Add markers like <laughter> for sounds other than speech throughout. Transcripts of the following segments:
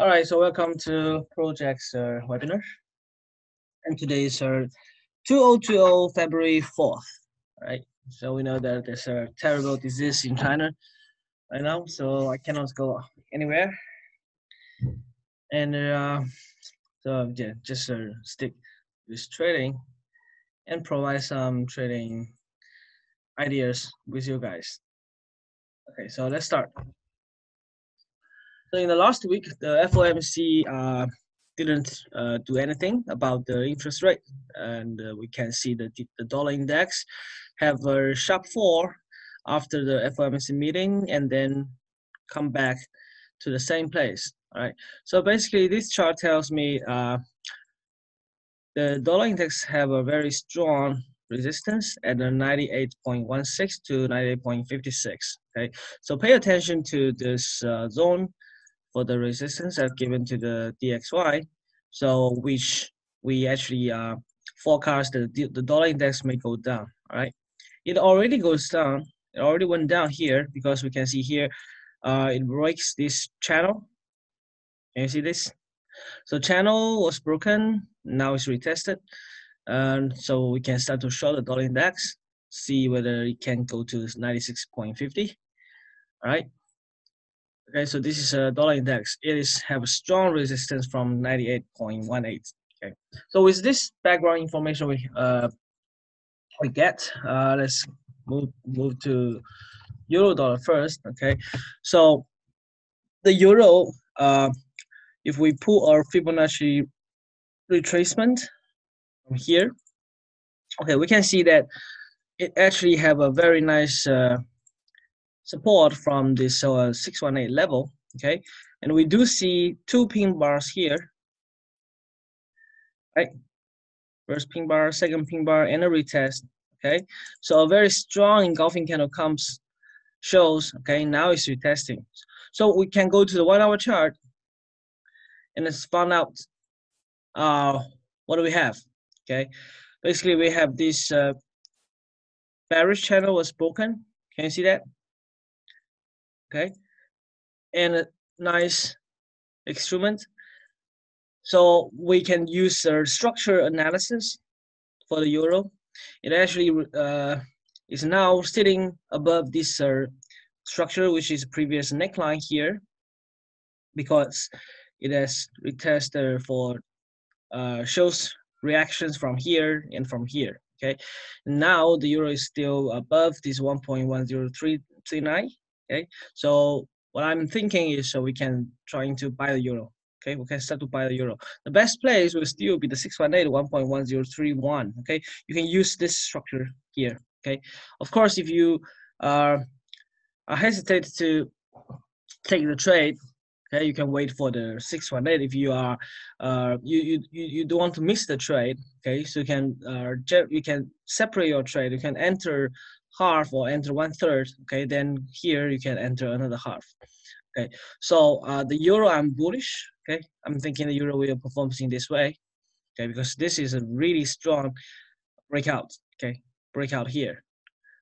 All right, so welcome to Projack's uh, webinar. And today is uh, 2020 February 4th, all right? So we know that there's a terrible disease in China right now, so I cannot go anywhere. And uh, so yeah, just uh, stick with trading and provide some trading ideas with you guys. Okay, so let's start. So in the last week, the FOMC uh, didn't uh, do anything about the interest rate, and uh, we can see that the dollar index have a sharp fall after the FOMC meeting, and then come back to the same place. All right. So basically, this chart tells me uh, the dollar index have a very strong resistance at the 98.16 to 98.56. Okay. So pay attention to this uh, zone for the resistance are given to the DXY. So which we actually uh, forecast the, the dollar index may go down, all right? It already goes down. It already went down here because we can see here uh, it breaks this channel. Can you see this? So channel was broken, now it's retested. And so we can start to show the dollar index, see whether it can go to 96.50, all right? Okay, so this is a dollar index. It is have a strong resistance from 98.18. Okay, so with this background information we uh we get, uh, let's move move to euro dollar first. Okay, so the euro, uh, if we pull our Fibonacci retracement from here, okay, we can see that it actually have a very nice uh, support from this uh, 618 level, okay? And we do see two pin bars here, right? First pin bar, second pin bar, and a retest, okay? So a very strong engulfing candle comes, shows, okay, now it's retesting. So we can go to the one hour chart and let's find out uh, what do we have, okay? Basically, we have this uh, bearish channel was broken. Can you see that? Okay? And a nice instrument. So we can use the structure analysis for the euro. It actually uh, is now sitting above this uh, structure which is previous neckline here because it has retested for uh, shows reactions from here and from here okay? Now the euro is still above this 1.10339 Okay, so what I'm thinking is so we can trying to buy the euro. Okay, we can start to buy the euro. The best place will still be the 618 1.1031. Okay, you can use this structure here. Okay, of course, if you are, are hesitate to take the trade, okay, you can wait for the 618 if you are uh, you, you you don't want to miss the trade. Okay, so you can uh, you can separate your trade. You can enter half or enter one third, okay, then here you can enter another half. Okay, so uh, the euro I'm bullish, okay, I'm thinking the euro will perform in this way, okay, because this is a really strong breakout, okay, breakout here.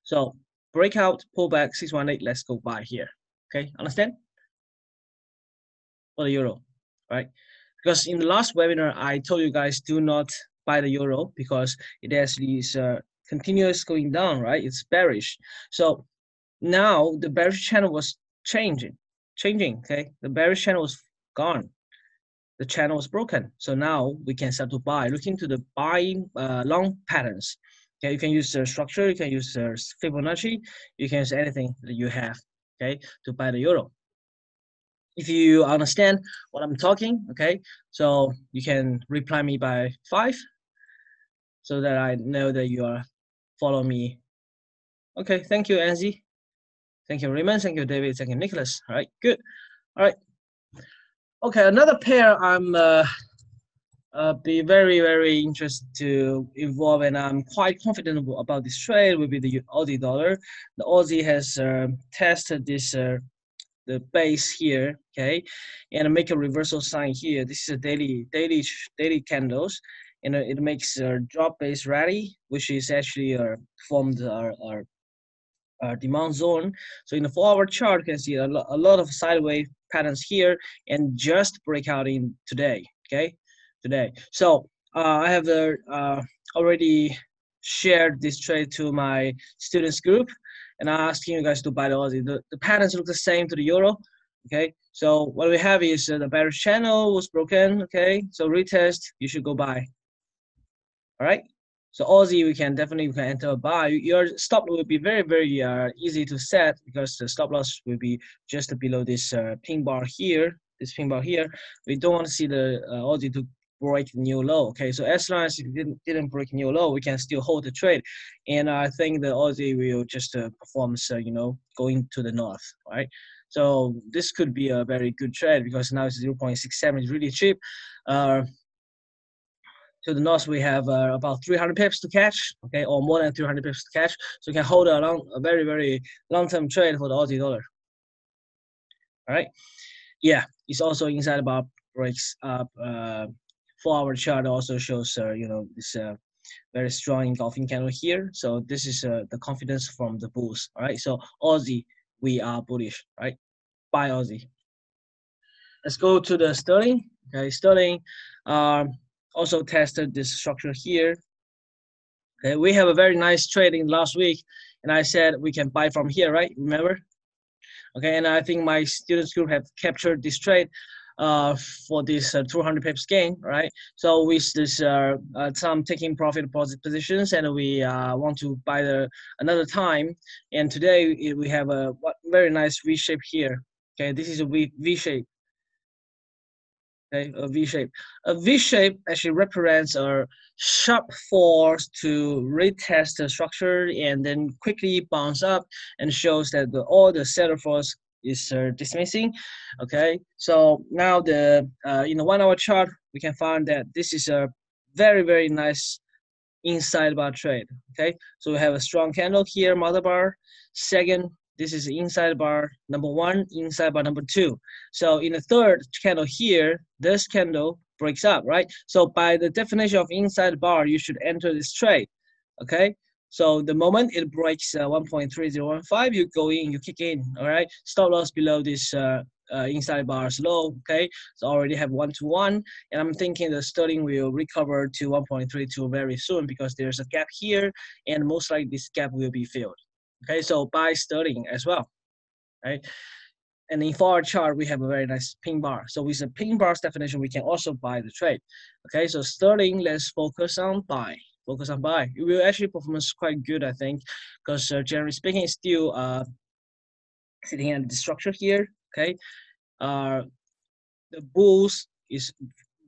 So breakout, pullback, 618, let's go buy here, okay, understand? For the euro, right? Because in the last webinar, I told you guys do not buy the euro because it actually is uh, continuous going down, right? It's bearish. So now the bearish channel was changing, changing, okay? The bearish channel was gone. The channel was broken. So now we can start to buy. Look into the buying uh, long patterns. Okay, you can use the structure, you can use the Fibonacci, you can use anything that you have, okay, to buy the euro. If you understand what I'm talking, okay, so you can reply me by five so that I know that you are follow me. Okay, thank you, Anzi. Thank you, Raymond. Thank you, David. Thank you, Nicholas. All right, good. All right. Okay, another pair I'm uh, uh, be very, very interested to involve, and I'm quite confident about this trade will be the Aussie dollar. The Aussie has uh, tested this uh, the base here, okay, and make a reversal sign here. This is a daily, daily, daily candles, and it makes a drop-based rally, which is actually uh, formed our, our, our, demand zone. So in the four-hour chart, you can see a, lo a lot of sideways patterns here and just break out in today. Okay, today. So uh, I have uh, already shared this trade to my students group, and I'm asking you guys to buy the Aussie. The, the patterns look the same to the euro. Okay, so what we have is uh, the bearish channel was broken. Okay, so retest, you should go buy. All right. So Aussie, we can definitely we can enter a buy. Your stop will be very very uh, easy to set because the stop loss will be just below this uh, pin bar here. This pin bar here. We don't want to see the uh, Aussie to break new low. Okay, so as long as it didn't, didn't break new low, we can still hold the trade. And I think the Aussie will just uh, perform, so, you know, going to the north, right? So this could be a very good trade because now it's 0.67, is really cheap. Uh, to the north, we have uh, about 300 pips to catch, okay, or more than 300 pips to catch. So you can hold a long, a very, very long-term trade for the Aussie dollar. All right, yeah, it's also inside bar breaks up. Uh, four-hour chart also shows, uh, you know, this uh, very strong engulfing candle here. So this is uh, the confidence from the bulls. All right, so Aussie, we are bullish, right? Buy Aussie. Let's go to the sterling. Okay, sterling. Um, also tested this structure here. Okay, we have a very nice trading last week, and I said we can buy from here, right? Remember? Okay, and I think my students group have captured this trade uh, for this uh, 200 pips gain, right? So with this uh, uh, some taking profit positions, and we uh, want to buy the another time. And today we have a very nice V shape here. Okay, this is a V V shape okay, a V shape. A V shape actually represents a sharp force to retest the structure and then quickly bounce up and shows that the, all the seller force is uh, dismissing. Okay, so now the uh, in the one hour chart, we can find that this is a very, very nice inside bar trade. Okay, so we have a strong candle here, mother bar. Second, this is inside bar number one, inside bar number two. So in the third candle here, this candle breaks up, right? So by the definition of inside bar, you should enter this trade, okay? So the moment it breaks uh, 1.3015, you go in, you kick in, all right? Stop loss below this uh, uh, inside bars low, okay? So already have one to one, and I'm thinking the sterling will recover to 1.32 very soon because there's a gap here, and most likely this gap will be filled. Okay, so buy sterling as well, right? And in our chart, we have a very nice pin bar. So with the pin bar's definition, we can also buy the trade. Okay, so sterling, let's focus on buy. Focus on buy. It will actually perform quite good, I think, because uh, generally speaking, it's still uh, sitting at the structure here. Okay, uh, the bulls is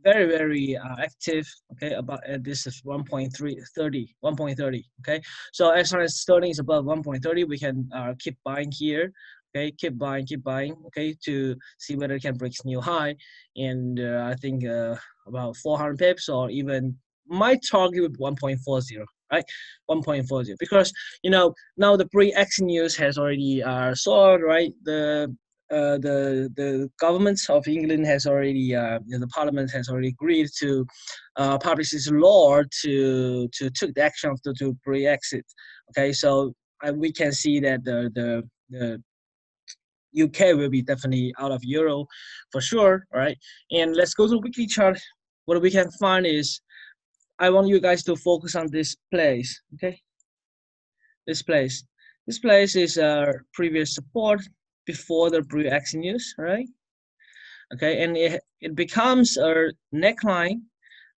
very very uh, active okay about uh, this is 1.3 30 1.30 okay? So as long as sterling is above 1.30 we can uh, keep buying here okay? Keep buying keep buying okay to see whether it can break new high. And uh, i think uh, about 400 pips or even my target would be 1.40 right? 1.40 because you know now the Brexit news has already uh sold right? The uh, the the government of England has already uh, the Parliament has already agreed to uh, publish this law to to took the action to to Brexit. Okay, so uh, we can see that the the the UK will be definitely out of euro for sure, right? And let's go to weekly chart. What we can find is, I want you guys to focus on this place, okay? This place. This place is a previous support before the Brexit news, right? Okay, and it, it becomes a neckline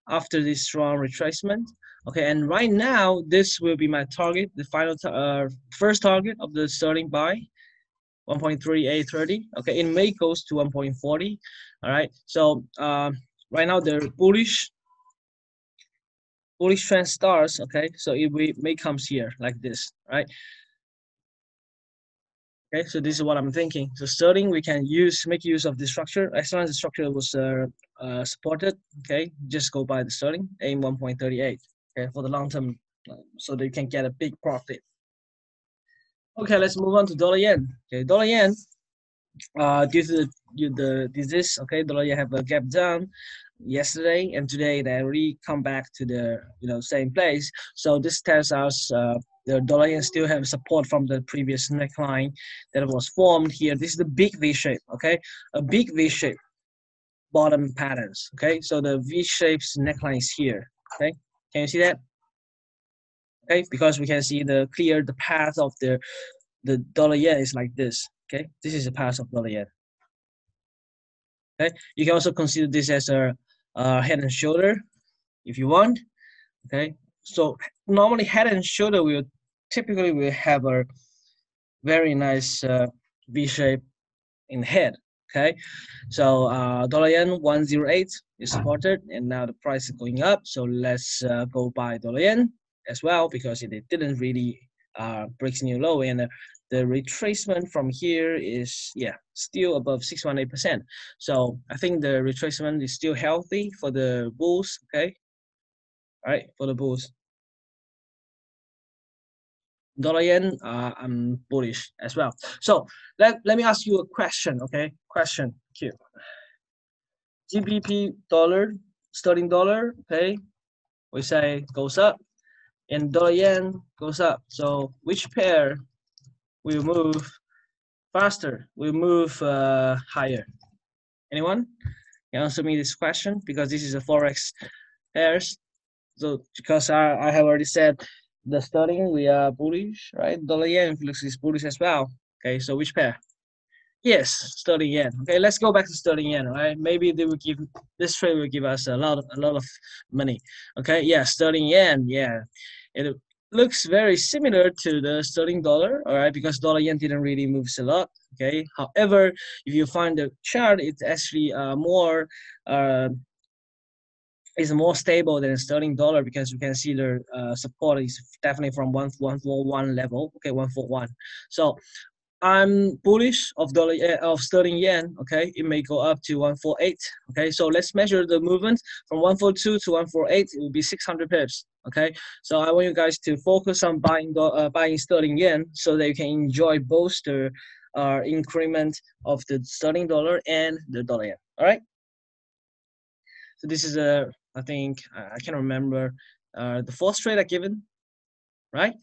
after this strong retracement. Okay, and right now, this will be my target, the final, uh, first target of the starting buy, 1.3830. Okay, it may goes to 1.40. All right, so um, right now the bullish bullish trend starts. Okay, so it may comes here like this, right? Okay, so this is what I'm thinking. So sterling, we can use make use of the structure as long as the structure was uh, uh, supported. Okay, just go by the sterling aim 1.38. Okay, for the long term, uh, so that you can get a big profit. Okay, let's move on to dollar yen. Okay, dollar yen. Uh, due to the, the disease, okay, dollar yen have a gap down yesterday and today they already come back to the you know same place. So this tells us uh, the dollar yen still have support from the previous neckline that was formed here. This is the big V shape, okay? A big V shape bottom patterns, okay? So the V shapes neckline is here, okay? Can you see that? Okay, because we can see the clear the path of the the dollar yen is like this, okay? This is the path of dollar yen. Okay, you can also consider this as a, a head and shoulder if you want, okay? So normally head and shoulder will typically will have a very nice uh, V shape in head. Okay, so uh, dollar yen 108 is supported, and now the price is going up. So let's uh, go buy dollar yen as well because it, didn't really uh, breaks new low, and uh, the retracement from here is yeah still above 618%. So I think the retracement is still healthy for the bulls. Okay, right for the bulls dollar yen, uh, I'm bullish as well. So let, let me ask you a question, okay? Question, Q. GBP dollar, sterling dollar, okay? We say goes up and dollar yen goes up. So which pair will move faster, will move uh, higher? Anyone? Can answer me this question because this is a Forex pairs. So because I, I have already said the sterling we are bullish, right? Dollar yen looks is bullish as well. Okay, so which pair? Yes, sterling yen. Okay, let's go back to sterling yen, right? Maybe they will give this trade will give us a lot of a lot of money. Okay, yeah, sterling yen, yeah. It looks very similar to the sterling dollar, all right, because dollar yen didn't really move a lot. Okay, however, if you find the chart, it's actually uh, more uh, is more stable than sterling dollar because you can see the uh, support is definitely from one one four one level. Okay, one four one. So I'm bullish of dollar uh, of sterling yen. Okay, it may go up to one four eight. Okay, so let's measure the movement from one four two to one four eight. It will be six hundred pips. Okay, so I want you guys to focus on buying uh, buying sterling yen so that you can enjoy both the uh, increment of the sterling dollar and the dollar yen. All right. So this is a I think I can't remember uh, the fourth trade I given, right?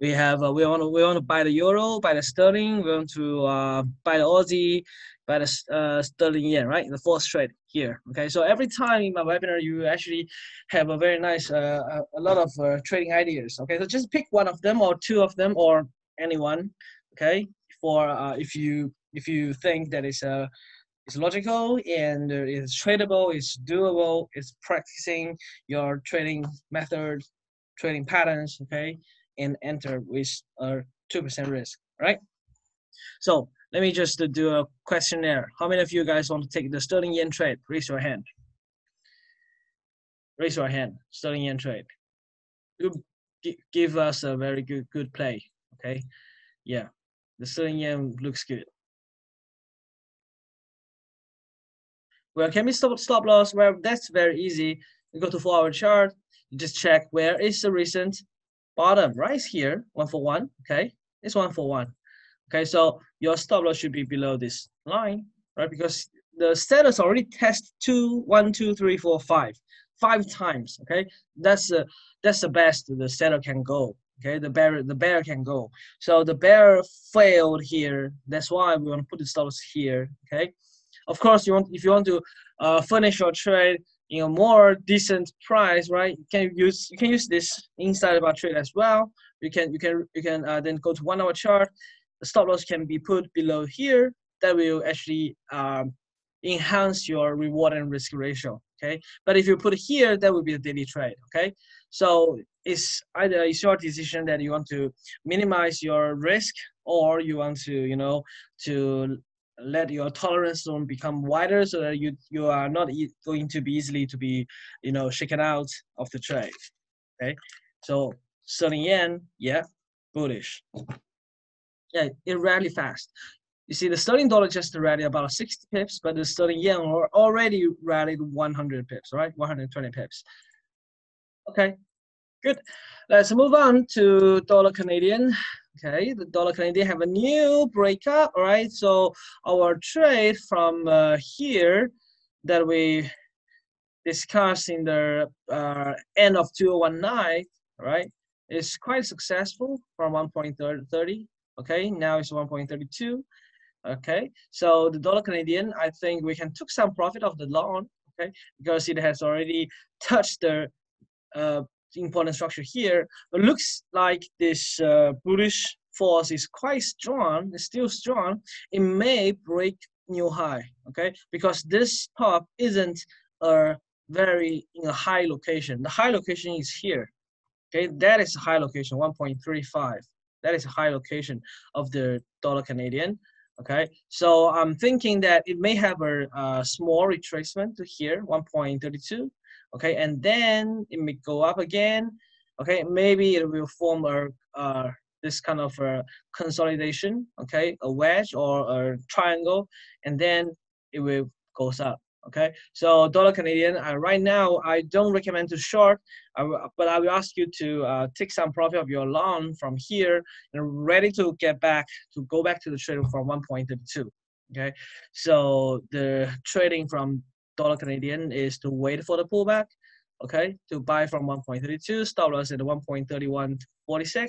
We have uh, we want to we want to buy the euro, buy the sterling, we want to uh, buy the Aussie, buy the uh, sterling yen, right? The fourth trade here. Okay, so every time in my webinar, you actually have a very nice uh, a lot of uh, trading ideas. Okay, so just pick one of them or two of them or anyone. Okay, for uh, if you if you think that is a it's logical and it's tradable, it's doable, it's practicing your trading method, trading patterns, okay, and enter with a 2% risk, right? So let me just do a questionnaire. How many of you guys want to take the sterling yen trade? Raise your hand. Raise your hand. Sterling yen trade. Give us a very good good play. Okay. Yeah. The sterling yen looks good. Where can we stop stop loss? Well, that's very easy. You go to four hour chart, you just check where is the recent bottom, right here, one for one, okay? It's one for one. Okay, so your stop loss should be below this line, right? Because the status already test two, one, two, three, four, five, five times. Okay, that's the that's the best the seller can go. Okay, the bear the bear can go. So the bear failed here. That's why we want to put the stop loss here. Okay, of course, you want if you want to uh, furnish your trade in a more decent price, right? You can use you can use this inside bar trade as well. You can you can you can uh, then go to one hour chart. The stop loss can be put below here. That will actually um, enhance your reward and risk ratio. Okay, but if you put here, that will be a daily trade. Okay, so it's either it's your decision that you want to minimize your risk or you want to you know to let your tolerance zone become wider so that you you are not e going to be easily to be you know shaken out of the trade okay? So sterling yen yeah bullish. Yeah it rallied fast. You see the sterling dollar just rallied about 60 pips but the sterling yen already rallied 100 pips right? 120 pips. Okay good. Let's move on to dollar canadian Okay, the dollar Canadian have a new breakup. All right, so our trade from uh, here that we discussed in the uh, end of 2019, right? is quite successful from 1.30. Okay, now it's 1.32. Okay, so the dollar Canadian, I think we can took some profit of the long. Okay, because it has already touched the uh, important structure here. But looks like this uh, bullish force is quite strong. It's still strong. It may break new high. Okay, because this top isn't a very in a high location. The high location is here. Okay, that is a high location, 1.35. That is a high location of the dollar Canadian. Okay, so I'm thinking that it may have a, a small retracement to here, 1.32. Okay, and then it may go up again. Okay, maybe it will form a uh, this kind of a consolidation. Okay, a wedge or a triangle, and then it will goes up okay so dollar canadian uh, right now i don't recommend to short but i will ask you to uh, take some profit of your loan from here and ready to get back to go back to the trading from 1.32 okay so the trading from dollar canadian is to wait for the pullback okay to buy from 1.32 stop loss at 1.3146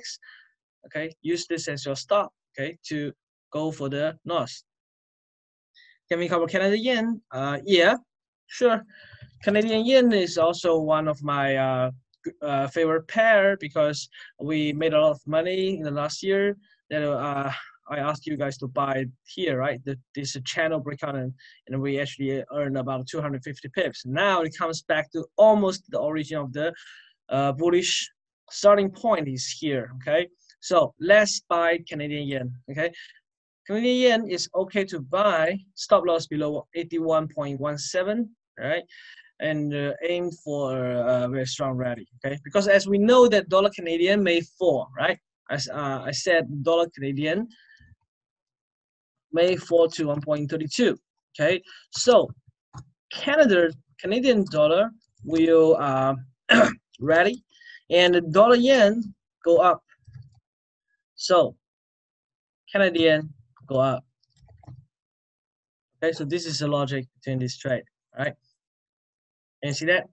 okay use this as your stop okay to go for the north can we cover Canadian yen? Uh, yeah, sure. Canadian yen is also one of my uh, uh, favorite pair because we made a lot of money in the last year. That uh, I asked you guys to buy here, right? The, this channel breakout, and, we actually earned about 250 pips. Now it comes back to almost the origin of the uh, bullish starting point is here. Okay, so let's buy Canadian yen. Okay, Canadian yen is okay to buy, stop loss below 81.17, right? And uh, aim for a very strong rally, okay? Because as we know that dollar Canadian may fall, right? As uh, I said, dollar Canadian may fall to 1.32, okay? So Canada, Canadian dollar will uh, <clears throat> rally and the dollar yen go up. So Canadian go up. Okay, so this is the logic between this trade, right? And see that?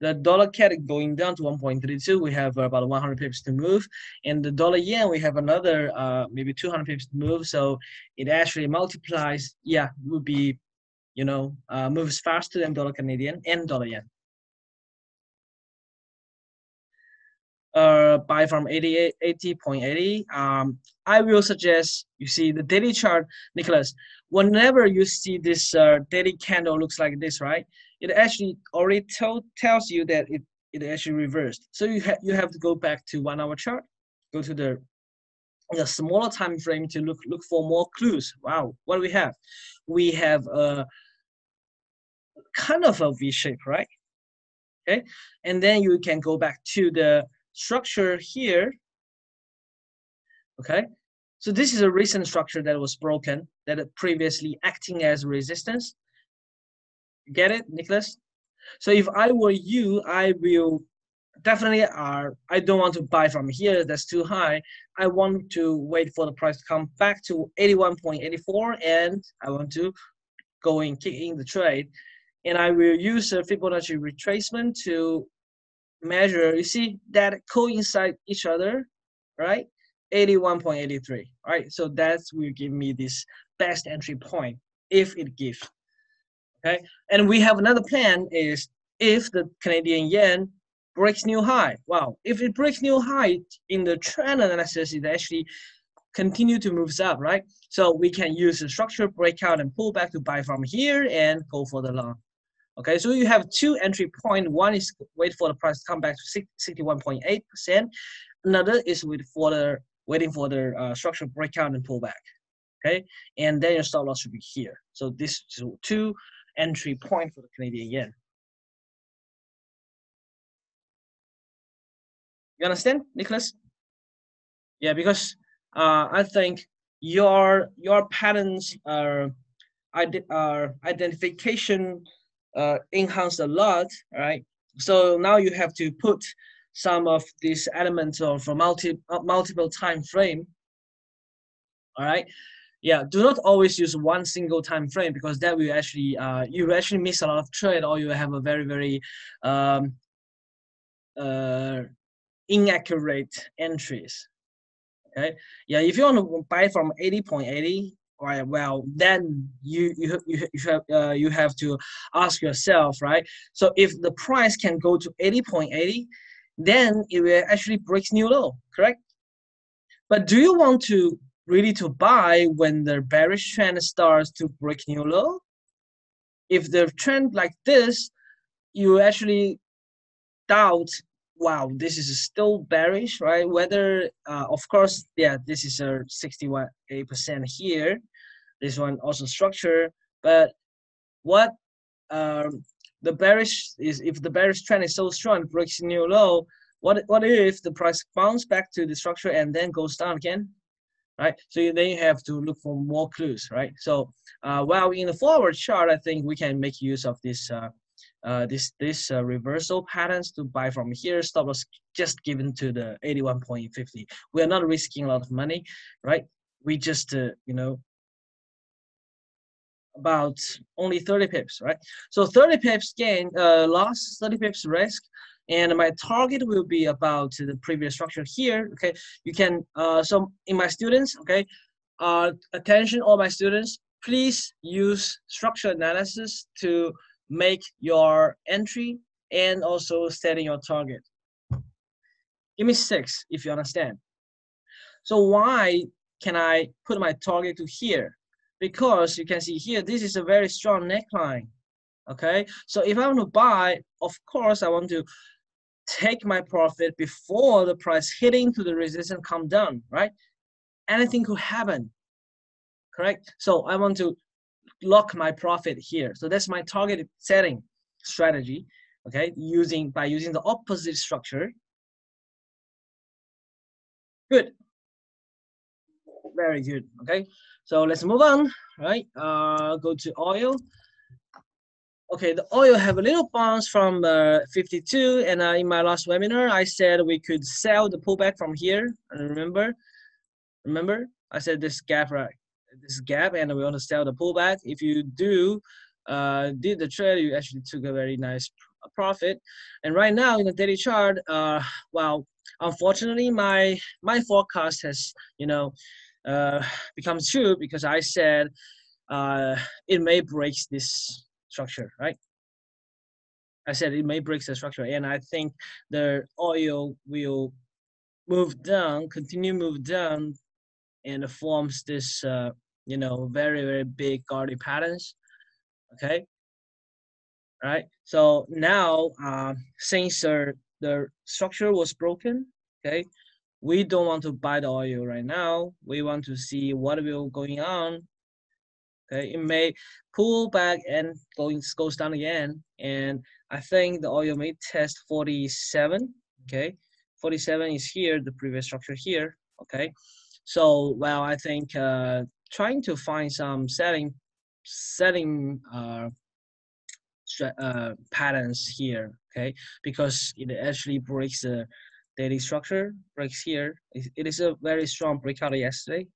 The dollar CAD going down to 1.32, we have about 100 pips to move. And the dollar yen, we have another uh, maybe 200 pips to move. So it actually multiplies, yeah, would be, you know, uh, moves faster than dollar Canadian and dollar yen. uh, buy from 80, 80.80, um, I will suggest you see the daily chart, Nicholas. Whenever you see this uh, daily candle looks like this, right? It actually already tell, tells you that it, it actually reversed. So you, ha you have to go back to one hour chart, go to the, the smaller time frame to look, look for more clues. Wow, what do we have? We have a kind of a V shape, right? Okay, and then you can go back to the structure here, okay? So this is a recent structure that was broken, that previously acting as resistance. Get it, Nicholas? So if I were you, I will definitely are, I don't want to buy from here, that's too high. I want to wait for the price to come back to 81.84 and I want to go in, kick in the trade. And I will use a Fibonacci retracement to measure, you see that coincide each other, right? 81.83, right? So that will give me this best entry point if it gives. Okay, and we have another plan is if the Canadian yen breaks new high. Wow, if it breaks new high in the trend analysis, it actually continue to move up, right? So we can use the structure breakout and pull back to buy from here and go for the long. Okay, so you have two entry point. One is wait for the price to come back to 61.8%. Another is wait for the waiting for the uh, structural breakout and pullback. Okay, and then your stop loss should be here. So this is two entry point for the Canadian yen. You understand, Nicholas? Yeah, because uh, I think your your patterns are, are identification uh, enhanced a lot, right? So now you have to put some of these elements of a multi, multiple time frame. All right. Yeah, do not always use one single time frame because that will actually uh, you will actually miss a lot of trade or you have a very very um, uh, inaccurate entries. Okay, yeah, if you want to buy from 80.80, right, well, then you you you you have uh, you have to ask yourself, right? So if the price can go to 80.80, then it will actually break new low, correct? But do you want to really to buy when the bearish trend starts to break new low? If the trend like this, you actually doubt wow, this is still bearish, right? Whether, uh, of course, yeah, this is a 61 percent here. This one also structure, but what um, the bearish is if the bearish trend is so strong, breaks new low. What what if the price bounce back to the structure and then goes down again? Right, so you, then you have to look for more clues, right? So uh, while in the four-hour chart, I think we can make use of this uh, uh, this this uh, reversal patterns to buy from here. Stop loss just given to the 81.50. We are not risking a lot of money, right? We just uh, you know about only 30 pips, right? So 30 pips gain, uh, loss, 30 pips risk, and my target will be about the previous structure here. Okay, you can. Uh, so in my students, okay, uh, attention, all my students, please use structure analysis to make your entry and also setting your target. Give me six if you understand. So why can I put my target to here? Because you can see here, this is a very strong neckline. Okay, so if I want to buy, of course, I want to take my profit before the price hitting to the resistance come down, right? Anything could happen, correct? So I want to lock my profit here. So that's my target setting strategy, okay, using by using the opposite structure. Good. Very good, okay. So let's move on, right? Uh, go to oil. Okay, the oil have a little bounce from uh, 52, and uh, in my last webinar, I said we could sell the pullback from here. Remember? Remember? I said this gap right this gap and we want to sell the pullback. If you do uh, did the trade, you actually took a very nice profit. And right now in the daily chart, uh, well, unfortunately, my my forecast has you know uh, become true because I said uh, it may break this structure, right? I said it may break the structure, and I think the oil will move down, continue move down and forms this uh, you know very very big garden patterns okay? Right? So now uh, since uh, the structure was broken okay we don't want to buy the oil right now. We want to see what will going on it may pull back and going goes down again. And i think the oil may test 47 okay? 47 is here the previous structure here okay? So, well, I think uh, trying to find some setting setting uh, uh, patterns here, okay, because it actually breaks the daily structure, breaks here. It is a very strong breakout yesterday,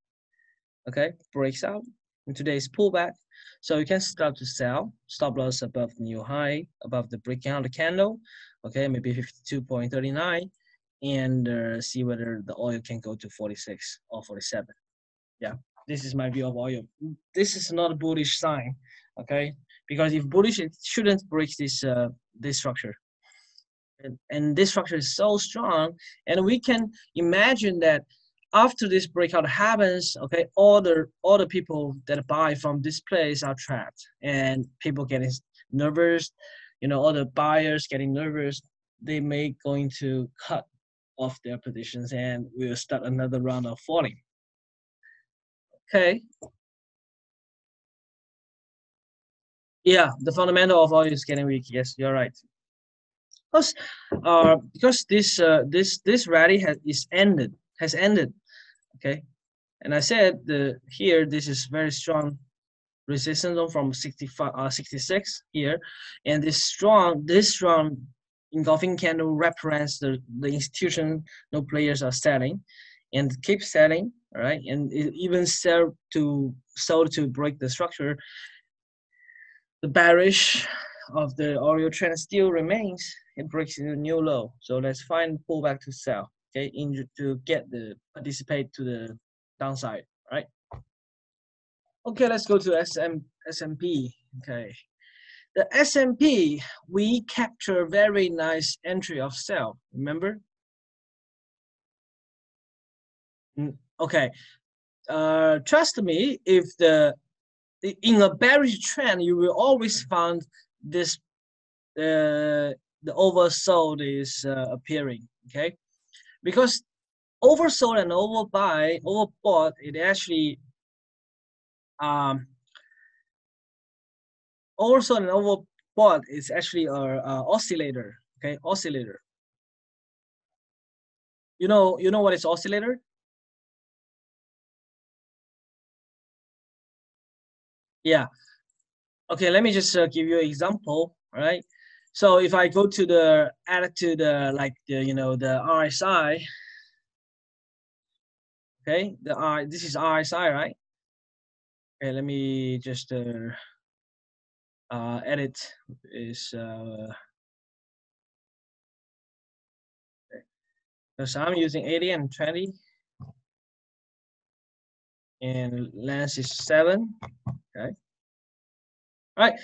okay, breaks out in today's pullback. So you can start to sell, stop loss above new high, above the breaking out the candle, okay, maybe 52.39 and uh, see whether the oil can go to 46 or 47. Yeah, this is my view of oil. This is not a bullish sign, okay? Because if bullish, it shouldn't break this uh, this structure. And, and this structure is so strong, and we can imagine that after this breakout happens, okay, all the all the people that buy from this place are trapped, and people getting nervous. You know, all the buyers getting nervous. They may going to cut off their positions and we'll start another round of falling. Okay. Yeah, the fundamental of oil is getting weak. Yes, you're right. Because, uh, because this uh, this this rally has is ended has ended. Okay, and I said the here this is very strong resistance from 65 uh, 66 here, and this strong this strong engulfing candle represents the, the institution no players are selling and keep selling all right and it even sell to sell to break the structure. The bearish of the Oreo trend still remains, it breaks a new low. So let's find pullback to sell, okay, in to get the participate to the downside, right? Okay, let's go to SM, S&P, okay. The S&P, we capture very nice entry of sell, remember? Mm, okay, uh, trust me, if the in a bearish trend, you will always find this uh, the oversold is uh, appearing. Okay, because oversold and overbuy, overbought, it actually um oversold and overbought is actually a, a oscillator. Okay, oscillator. You know, you know what is oscillator? Yeah. Okay, let me just uh, give you an example, right? So if I go to the add to the like the you know the RSI, okay, the R this is RSI, right? Okay, let me just uh, uh, edit is uh, because I'm using 80 and 20 and lens is 7 okay all right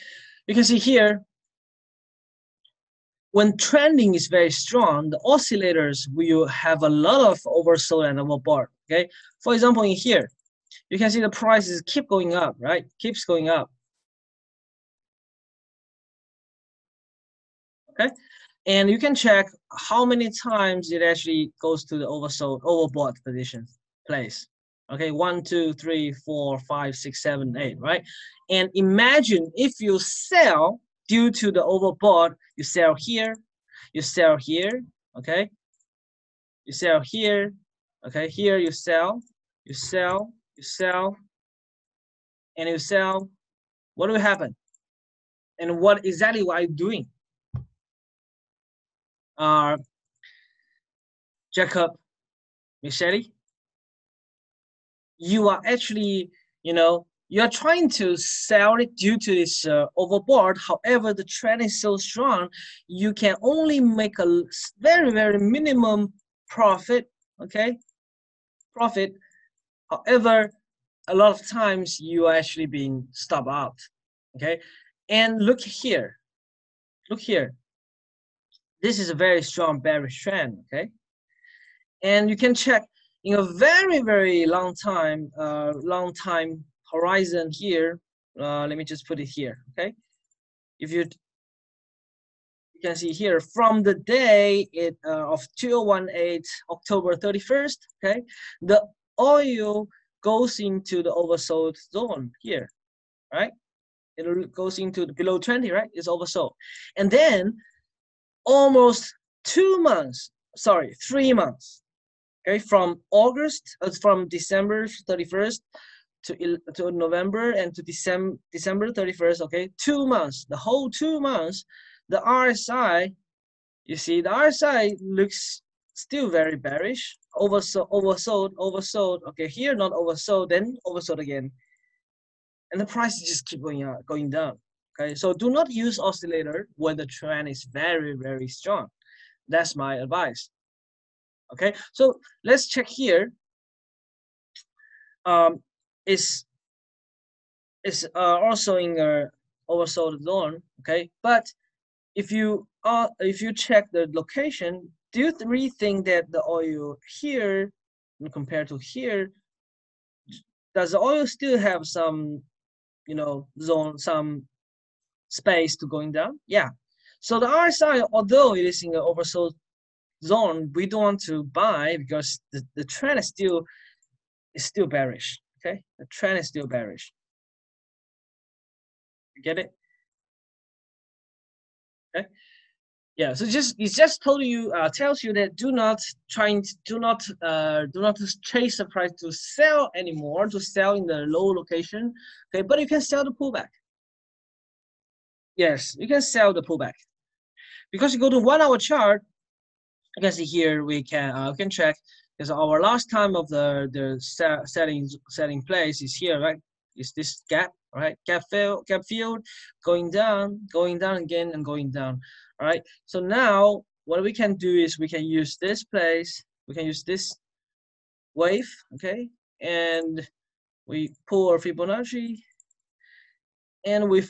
you can see here when trending is very strong the oscillators will have a lot of oversold and overbought okay? For example in here you can see the prices keep going up right? Keeps going up. Okay? And you can check how many times it actually goes to the oversold overbought position place. Okay, one, two, three, four, five, six, seven, eight, right? And imagine if you sell due to the overbought, you sell here, you sell here, okay? You sell here, okay? Here you sell, you sell, you sell, and you sell. What will happen? And what exactly are you doing? Uh, Jacob Micheli, you are actually, you know, you are trying to sell it due to this uh, overbought. However, the trend is so strong, you can only make a very, very minimum profit, okay? Profit. However, a lot of times you are actually being stopped out, okay? And look here, look here. This is a very strong bearish trend, okay? And you can check in a very very long time uh, long time horizon here uh, let me just put it here okay? If you you can see here from the day it uh, of 2018 October 31st okay the oil goes into the oversold zone here right? It goes into the below 20 right? It's oversold. And then almost two months sorry three months okay from august uh, from december 31st to, to november and to december december 31st okay? Two months the whole two months the rsi you see the rsi looks still very bearish oversold oversold oversold okay? Here not oversold then oversold again. And the price just keep going up going down okay? So do not use oscillator when the trend is very very strong. That's my advice Okay, so let's check here. Um, is is uh, also in a oversold zone. Okay, but if you uh, if you check the location, do you really think that the oil here compared to here, does the oil still have some, you know, zone some space to going down? Yeah. So the RSI, although it is in an oversold zone we don't want to buy because the, the trend is still is still bearish okay the trend is still bearish. You get it? Okay. Yeah so just it just told you uh, tells you that do not trying do not uh, do not chase the price to sell anymore to sell in the low location. Okay but you can sell the pullback. Yes you can sell the pullback. Because you go to one hour chart you can see here we can uh, we can check because our last time of the the setting setting place is here right is this gap right? gap fill, gap filled, going down, going down again, and going down. All right. So now what we can do is we can use this place. We can use this wave. Okay, and we pull our Fibonacci, and we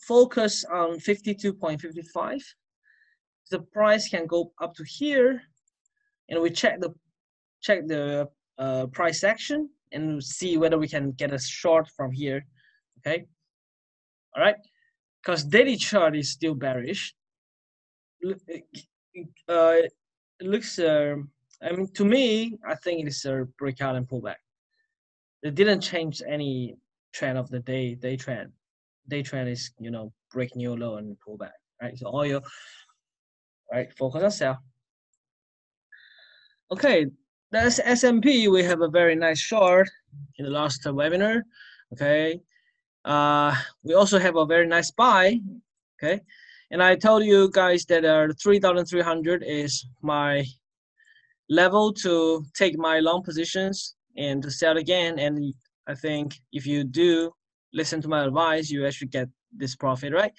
focus on 52.55. The price can go up to here, and we check the check the uh, price action and see whether we can get a short from here. Okay, all right, because daily chart is still bearish. Uh, it looks. Uh, I mean, to me, I think it is a breakout and pullback. It didn't change any trend of the day day trend. Day trend is you know break new low and pull back. Right. So all your, Right. Focus on sell. Okay, that's S&P. We have a very nice short in the last webinar. Okay. Uh, we also have a very nice buy. Okay. And I told you guys that uh, 3,300 is my level to take my long positions and to sell again. And I think if you do listen to my advice, you actually get this profit, right?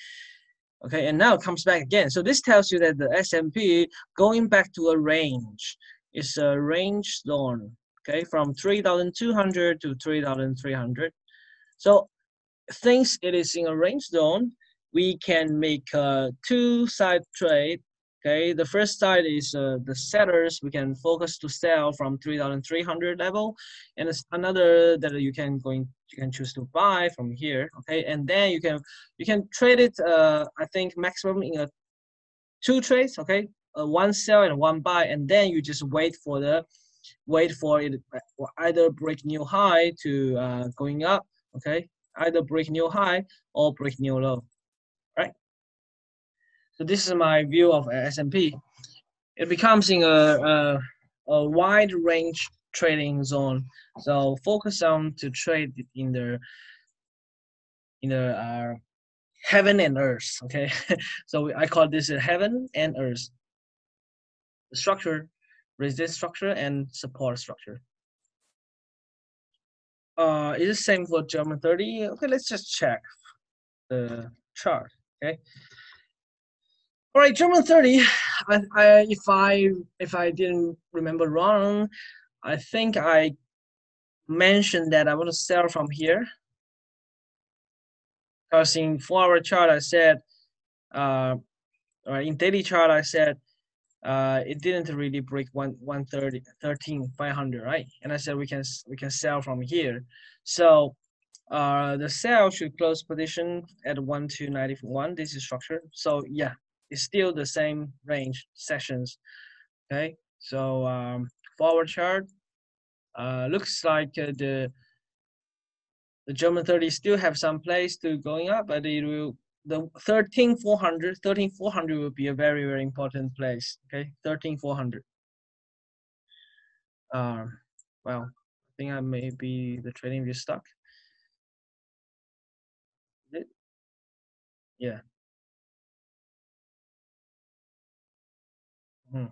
Okay, and now it comes back again. So this tells you that the S&P going back to a range is a range zone, okay, from 3,200 to 3,300. So since it is in a range zone, we can make a two-side trade. Okay, the first side is uh, the sellers. We can focus to sell from 3,300 level, and it's another that you can going you can choose to buy from here. Okay, and then you can you can trade it. Uh, I think maximum in a two trades. Okay, uh, one sell and one buy, and then you just wait for the wait for it either break new high to uh, going up. Okay, either break new high or break new low. Right. So this is my view of S&P. It becomes in a, a, a wide range trading zone. So focus on to trade in the in the uh, heaven and earth. Okay, <laughs> so I call this a heaven and earth structure, resistance structure, and support structure. Uh, is the same for German 30. Okay, let's just check the chart. Okay. All right, German 30. I, I, if I if I didn't remember wrong, I think I mentioned that I want to sell from here. Because in four-hour chart, I said, uh, or in daily chart, I said uh, it didn't really break one 130 13 500 right? And i said we can we can sell from here. So uh, the sell should close position at 1291 this is structure so yeah it's still the same range sessions okay? So um, four-hour chart uh, looks like uh, the the German 30 still have some place to going up, but it will the 13400 13400 will be a very very important place okay 13400 um well i think i may be the TradingView stuck Is it? yeah hmm.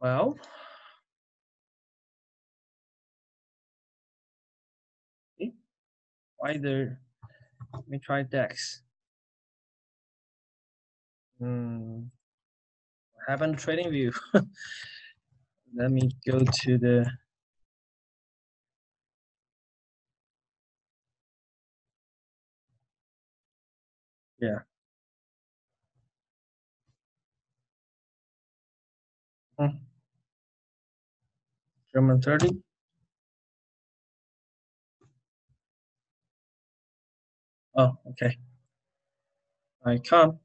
well either. Let me try dex. Hmm. Haven't TradingView. <laughs> Let me go to the. Yeah. Hmm. German 30 Oh, okay. I come.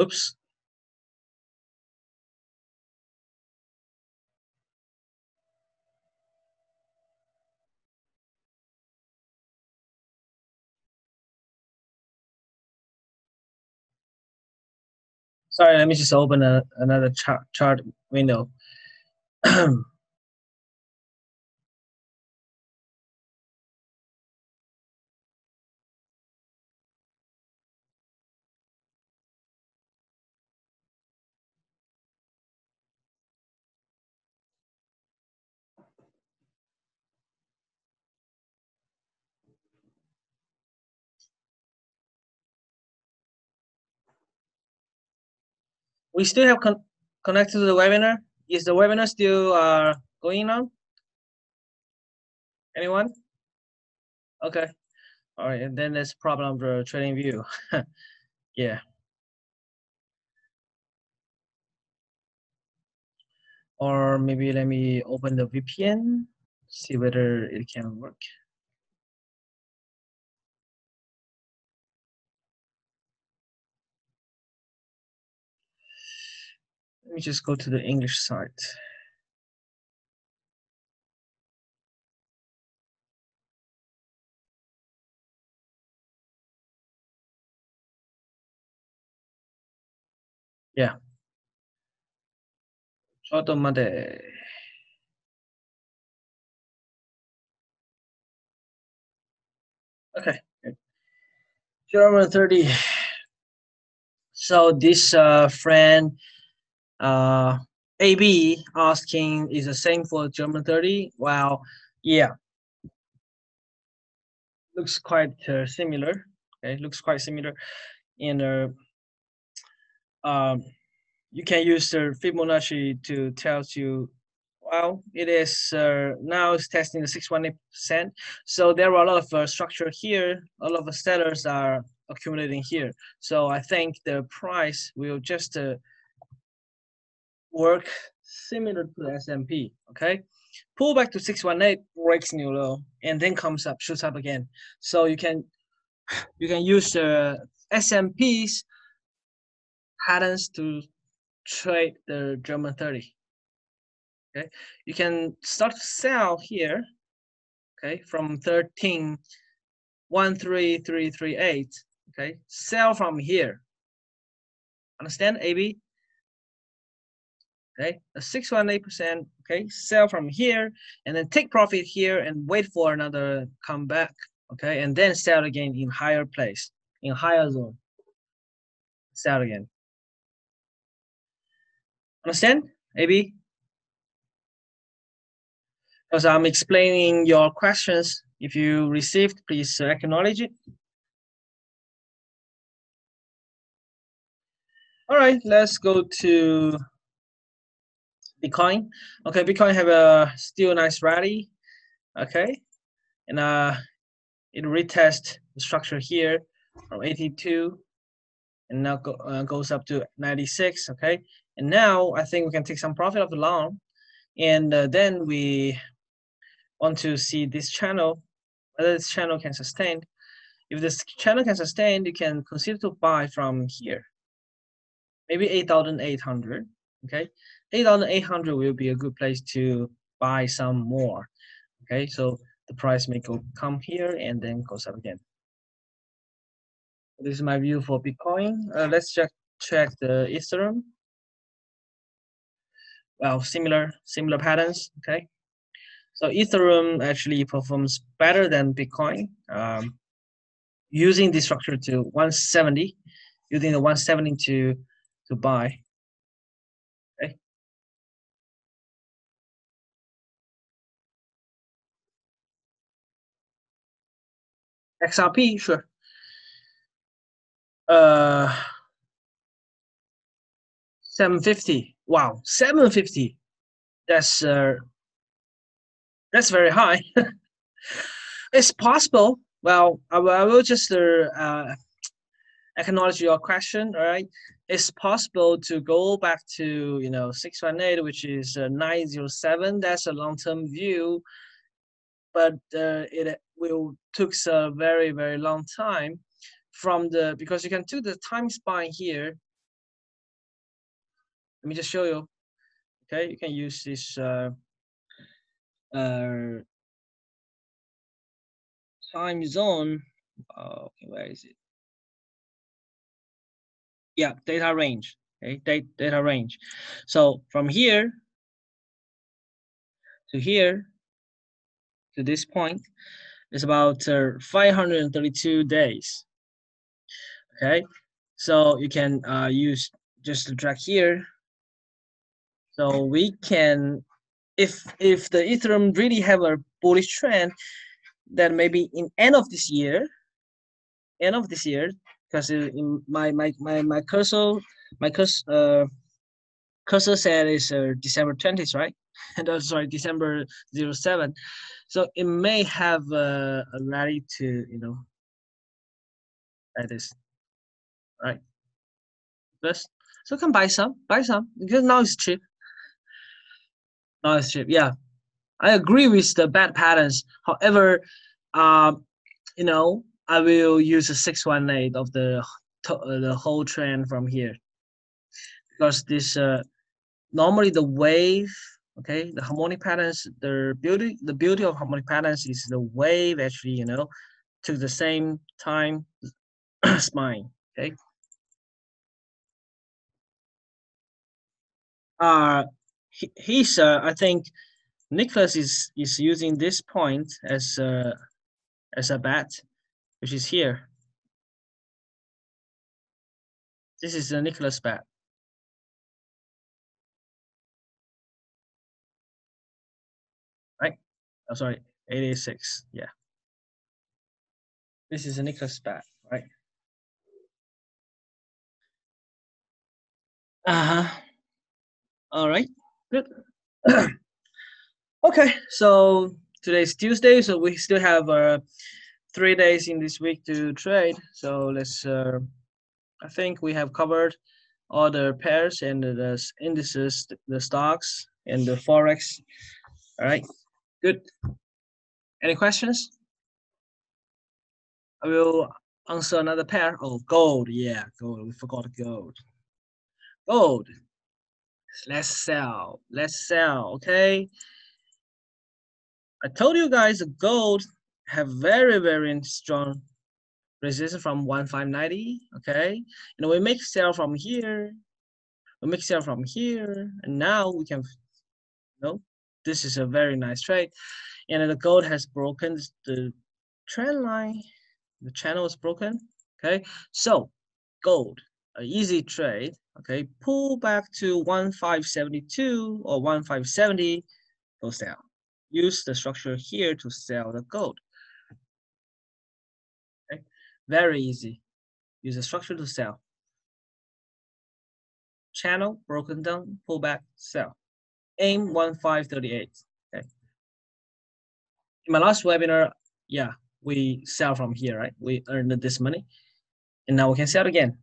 Oops. Sorry, let me just open a, another chart, chart window we still have con connected to the webinar. Is the webinar still uh, going on? Anyone? Okay. All right, and then there's problem the TradingView. <laughs> yeah. Or maybe let me open the VPN, see whether it can work. Me just go to the English site. Yeah. Automate. Okay. German 30. So this uh, friend uh, AB asking is the same for German 30. Well, yeah. Looks quite uh, similar. Okay, looks quite similar. And uh, um, you can use the Fibonacci to tell you, well, it is uh, now it's testing the 618%. So there are a lot of uh, structure here. A lot of sellers are accumulating here. So I think the price will just uh, work similar to the S&P, okay? Pull back to 618, breaks new low, and then comes up, shoots up again. So you can you can use the S&P's patterns to trade the German 30. Okay, you can start to sell here, okay, from 13, 13338, okay, sell from here. Understand, AB? Okay, a 618%, okay, sell from here, and then take profit here and wait for another comeback, okay, and then sell again in higher place, in higher zone. Sell again. Understand, AB? Because I'm explaining your questions. If you received, please acknowledge it. All right, let's go to Bitcoin. Okay, Bitcoin have a still nice rally. Okay, and uh, it retest the structure here from 82 and now go, uh, goes up to 96 okay and now i think we can take some profit of the long and uh, then we want to see this channel whether this channel can sustain if this channel can sustain you can consider to buy from here maybe 8800 okay 8800 will be a good place to buy some more okay so the price may go come here and then goes up again this is my view for Bitcoin. Uh, let's check check the Ethereum. Well, similar similar patterns. Okay, so Ethereum actually performs better than Bitcoin. Um, using the structure to 170, using the 170 to to buy. XRP, sure. Uh 750 wow 750 that's uh that's very high. <laughs> It's possible. Well i will, I will just uh, uh, acknowledge your question all right? It's possible to go back to you know 618 which is uh, 907 that's a long-term view but uh, it will took a very very long time from the, because you can do the time span here. Let me just show you. Okay, you can use this uh, uh, time zone. Oh, okay, where is it? Yeah, data range. Okay, data, data range. So from here to here to this point is about uh, 532 days okay so you can uh, use just drag here so we can if if the ethereum really have a bullish trend then maybe in end of this year end of this year because in my my my my cursor my cursor uh cursor said is uh, December 20th, right? <laughs> And sorry, December 07. So it may have a rally to, you know, like this, right? First, so can buy some, buy some because now it's cheap. Now it's cheap. Yeah, I agree with the bad patterns. However, uh, you know, I will use a 618 of the uh, the whole trend from here because this uh, normally the wave okay? The harmonic patterns the beauty the beauty of harmonic patterns is the wave actually you know to the same time <clears throat> spine okay? Uh he, he's uh, i think nicholas is is using this point as uh as a bat which is here. This is the nicholas bat oh, sorry, 86, yeah. This is a Nicholas bat, right? Uh-huh. All right, good. <coughs> okay, so today's Tuesday, so we still have uh, three days in this week to trade. So let's, uh, I think we have covered all the pairs and the indices, the stocks and the Forex. All right. Good. Any questions? I will answer another pair. Oh, gold. Yeah, gold. We forgot gold. Gold. Let's sell. Let's sell. Okay. I told you guys gold have very, very strong resistance from 1590. Okay. And we make sell from here. We make sell from here. And now we can, you know, this is a very nice trade. And the gold has broken the trend line. The channel is broken. Okay, so gold, an easy trade. Okay, pull back to 1572 or 1570, goes down. Use the structure here to sell the gold. Okay, very easy. Use the structure to sell. Channel broken down, pull back, sell. AIM 1538. Okay. In my last webinar, yeah, we sell from here, right? We earned this money. And now we can sell again.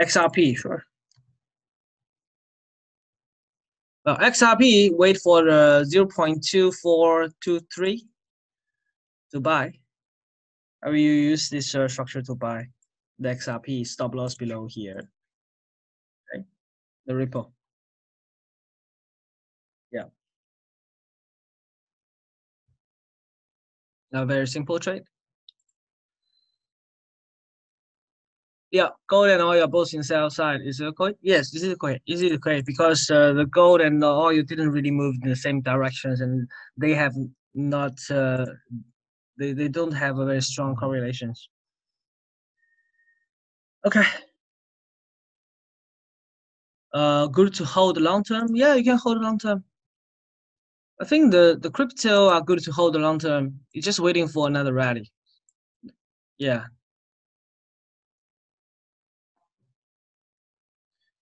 XRP, sure. Well, XRP, wait for the 0.2423 to buy. I will use this uh, structure to buy the XRP stop loss below here the Ripple. Yeah. A very simple trade. Yeah, gold and oil are both in sell side. Is it correct? Yes, this is correct. This is correct because uh, the gold and the oil didn't really move in the same directions, and they have not. Uh, they they don't have a very strong correlations. Okay uh, good to hold long term? Yeah, you can hold long term. I think the, the crypto are good to hold long term. You're just waiting for another rally. Yeah.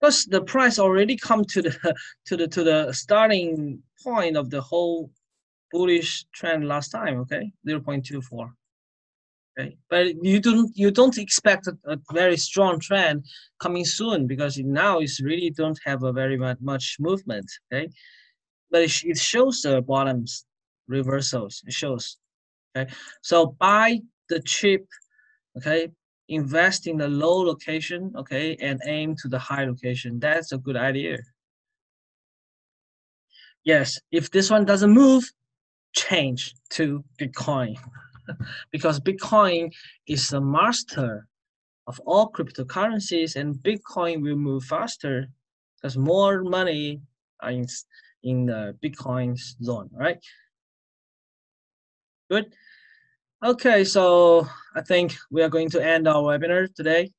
Because the price already come to the <laughs> to the to the starting point of the whole bullish trend last time, okay? 0.24. Okay, but you don't you don't expect a, a, very strong trend coming soon because now it's really don't have a very much, much movement. Okay, but it, it shows the bottoms reversals. It shows. Okay, so buy the cheap. Okay, invest in the low location. Okay, and aim to the high location. That's a good idea. Yes, if this one doesn't move, change to Bitcoin. <laughs> because Bitcoin is the master of all cryptocurrencies and Bitcoin will move faster because more money are in, in the Bitcoin zone, right? Good. Okay, so I think we are going to end our webinar today.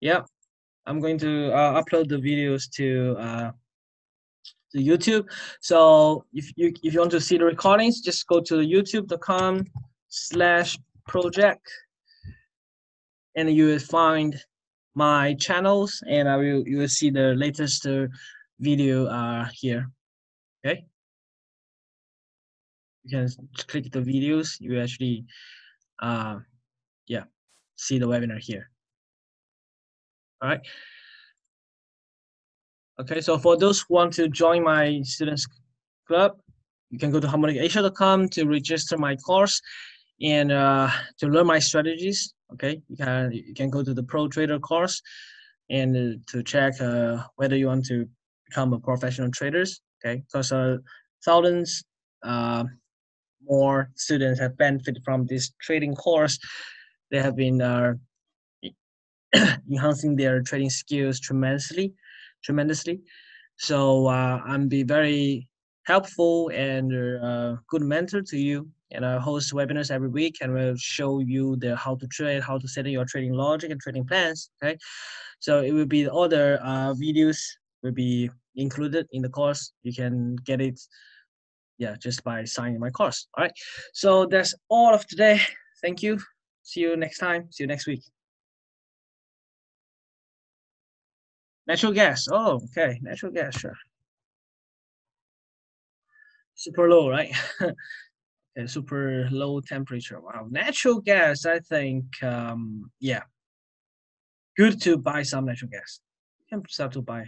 Yeah, I'm going to uh, upload the videos to uh, to YouTube. So if you if you want to see the recordings, just go to youtube.com slash Projack and you will find my channels and I will you will see the latest uh, video uh, here. Okay. You can click the videos. You actually, uh, yeah, see the webinar here. All right. Okay, so for those who want to join my students club, you can go to harmonicasia.com to register my course and uh, to learn my strategies. Okay, you can you can go to the Pro Trader course and uh, to check uh, whether you want to become a professional traders. Okay, because uh, thousands uh, more students have benefited from this trading course. They have been uh, <clears throat> enhancing their trading skills tremendously, tremendously. So uh, I'm be very helpful and uh, good mentor to you. And I host webinars every week and we'll show you the how to trade, how to set your trading logic and trading plans. Okay, so it will be other uh, videos will be included in the course. You can get it, yeah, just by signing my course. All right. So that's all of today. Thank you. See you next time. See you next week. Natural gas. Oh, okay. Natural gas, sure. Super low, right? <laughs> okay, super low temperature. Wow. Natural gas, I think, um, yeah. Good to buy some natural gas. You can start to buy.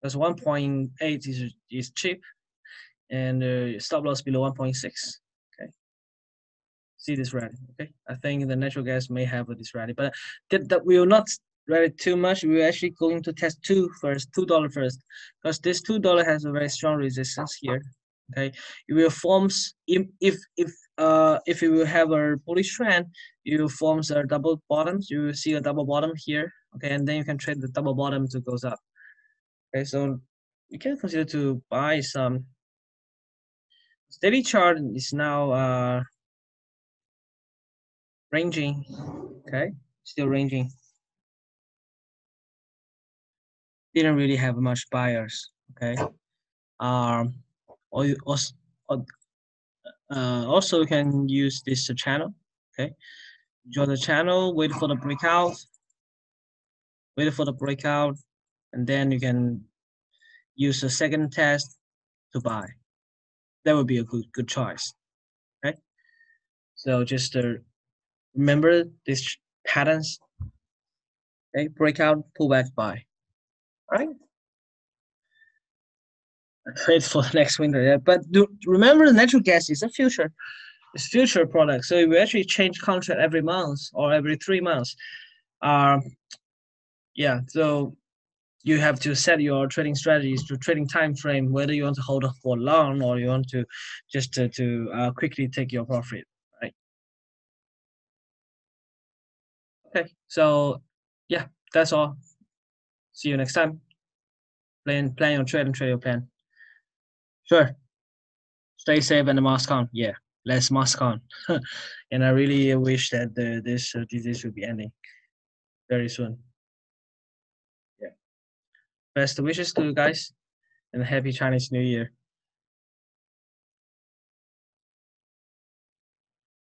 Because 1.8 is, is cheap and uh, stop loss below 1.6. Okay. See this rally. Okay. I think the natural gas may have this rally, but that, that will not rally too much. We're actually going to test two first, two dollar first, because this two dollar has a very strong resistance here. Okay, it will forms if if if uh if you will have a bullish trend, you forms a double bottom You will see a double bottom here. Okay, and then you can trade the double bottom to goes up. Okay, so you can consider to buy some. Steady chart is now uh ranging. Okay, still ranging. didn't really have much buyers. Okay. Um, or you also, uh, also you can use this channel. Okay. Join the channel, wait for the breakout, wait for the breakout, and then you can use the second test to buy. That would be a good good choice. Okay. So just uh, remember these patterns. Okay, breakout, pullback, buy right? Trade for the next winter, yeah. But do remember, the natural gas is a future, it's future product. So we actually change contract every month or every three months. Um, yeah. So you have to set your trading strategies to trading time frame, whether you want to hold for long or you want to just to, to uh, quickly take your profit, right? Okay. So yeah, that's all. See you next time. Plan, plan your trade and trade your plan. Sure. Stay safe and the mask on. Yeah, let's mask on. <laughs> and I really wish that the, this uh, disease will be ending very soon. Yeah. Best wishes to you guys and happy Chinese New Year.